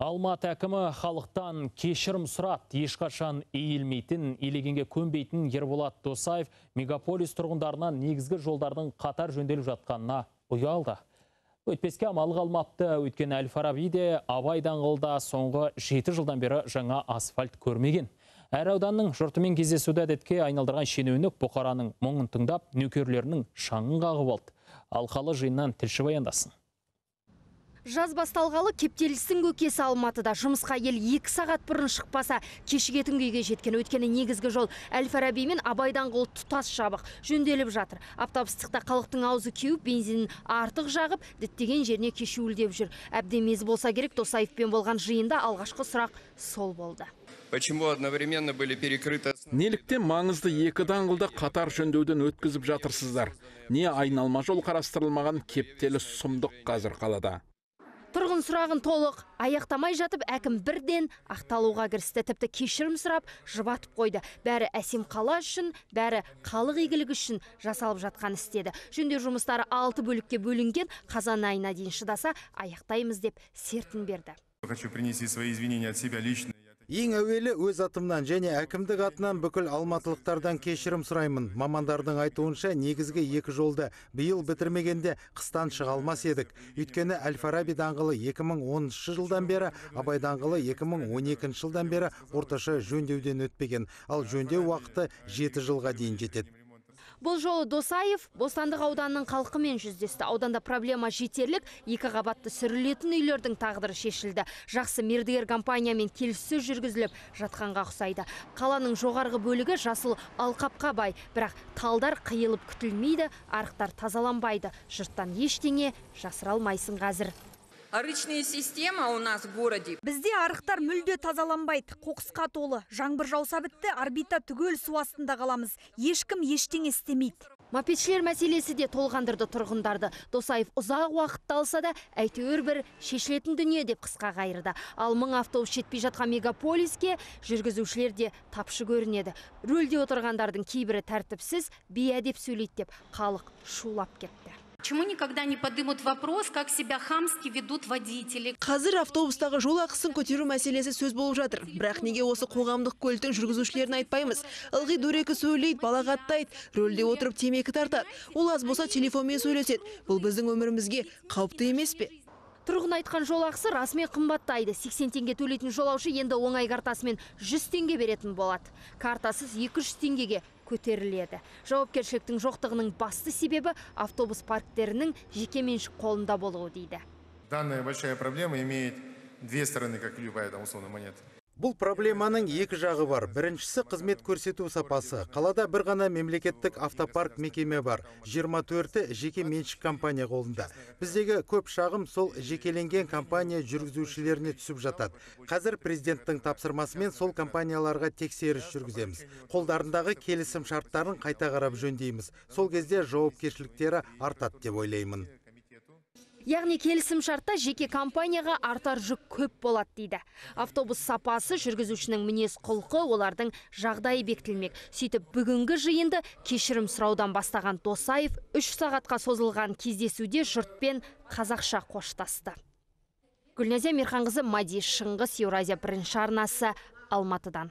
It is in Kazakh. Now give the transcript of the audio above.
Алматы әкімі халықтан кешірім сұрады. Ешқашан иілмейтін, елегенге көнбейтін Ерболат Досаев мегаполис тұрғындарынан негізгі жолдардың қатар жөнделіп жатқанына ұялды. Өтпеске амалы қалмапты. Өткен Әл-Фараби де Абай даңғылда соңғы жеті жылдан бері жаңа асфальт көрмеген. Әр ауданның жұртымен кездесуді әдетке айналдырған шенеунік бұқараның мұңын тыңдап, нөкерлерінің шаңын қағып алды. Алқалы жиыннан тілші баяндасын. Жаз басталғалы кептелістің көкесі Алматыда жұмысқа ел екі сағат бұрын шықпаса кешігетін күйге жеткен өйткені негізгі жол Әл-Фараби мен Абай даңғылы тұтас жабық жөнделіп жатыр. Аптап-ыстықта халықтың аузы кеуіп бензинін артық жағып діттеген жеріне кешеуілдеп жүр. Әбден мезі болса керек Досаевпен болған жиында алғашқы сұрақ сол болды. Почему одновременно были перекрыты Неліктен маңызды екі даңғылды қатар жөндеуден өткізіп жатырсыздар? Не айналма жол қарастырылмаған кептелі сұмдық қазір қалада? Тұрғын сұрағын толық аяқтамай жатып әкім бірден ақталуға кірісті. Тіпті кешірім сұрап жұбатып қойды. Бәрі әсем қала үшін бәрі халық игілігі үшін жасалып жатқан істеді. Жөндеу жұмыстары алты бөлікке бөлінген қазан айына дейін шыдаса аяқтаймыз деп сертін берді. Хочу принести свои извинения от себя лично. Ең әуелі өз атымнан және әкімдік атынан бүкіл алматылықтардан кешірім сұраймын. Мамандардың айтуынша негізгі екі жолды биыл бітірмегенде қыстан шыға алмас едік. Өйткені Әл-Фараби даңғылы 2010 жылдан бері, Абай даңғылы 2012 жылдан бері орташа жөндеуден өтпеген. Ал жөндеу уақыты 7 жылға дейін жетеді. Бұл жолы Досаев Бостандық ауданының халқымен жүздесті. Ауданда проблема жетерлік, екі қабатты сүрілетін үйлердің тағдыры шешілді. Жақсы мердігер компаниямен келіссөз жүргізіліп жатқанға ұқсайды. Қаланың жоғарғы бөлігі жасыл алқапқа бай, бірақ талдар қиылып күтілмейді, арықтар тазаланбайды. Жұрттан ештеңе жасыра алмайсың қазір. Арычная система у нас в городе Бізде арықтар мүлде тазаланбайды, қоқысқа толы. Жаңбыр жауса бітті, орбита түгел су астында қаламыз. Ешкім ештеңе істемейді. Мопедшілер мәселесі де толғандырды тұрғындарды. Досаев ұзақ уақытты алса да, әйтеуір бір шешілетін дүние деп қысқа қайырды. Ал мың автобус жетпей жатқан мегаполиске жүргізушілер де тапшы көрінеді. Рөлде отырғандардың кейбірі тәртіпсіз, бейәдеп сөйлейді деп халық шулап кетті. Почему никогда не подымут вопрос, как себя хамски ведут водители? Қазір автобустағы жол ақысын көтеру мәселесі сөз болып жатыр. Бірақ неге осы қоғамдық көліктің жүргізушілерін айтпаймыз? Ылғи дөрекі сөйлейді, балағаттайды, рөлде отырып темекі тартады. Ол аз болса телефонмен сөйлеседі. Бұл біздің өмірімізге қауіпті емес пе? Тұрғын айтқан жол ақысы расымен қымбаттайды. 80 теңге төлейтін жолаушы енді оңай картасымен 100 теңге беретін болады. Картасыз 200 теңгеге көтеріледі. Жауапкершіліктің жоқтығының басты себебі автобус парктерінің жекеменшік қолында болуы дейді. Данная большая проблема имеет две стороны, как любая там условно монета. Бұл проблеманың екі жағы бар. Біріншісі қызмет көрсету сапасы. Қалада бір ғана мемлекеттік автопарк мекеме бар. 24-і жеке меншік компания қолында. Біздегі көп шағым сол жекеленген компания жүргізушілеріне түсіп жатады. Қазір президенттің тапсырмасымен сол компанияларға тексеріс жүргіземіз. Қолдарындағы келісім шарттарын қайта қарап жөндейміз. Сол кезде жауапкершіліктері артады деп ойлаймын. Яғни келісім шартта жеке компанияға артар жүк көп болады дейді. Автобус сапасы, жүргізушінің мінез құлқы, олардың жағдайы бекітілмек. Сөйтіп бүгінгі жиынды кешірім сұраудан бастаған Досаев үш сағатқа созылған кездесуде жұртпен қазақша қоштасты. Гүлназия Мирханқызы Мади Шыңғыс Еуразия бірінші арнасы Алматыдан.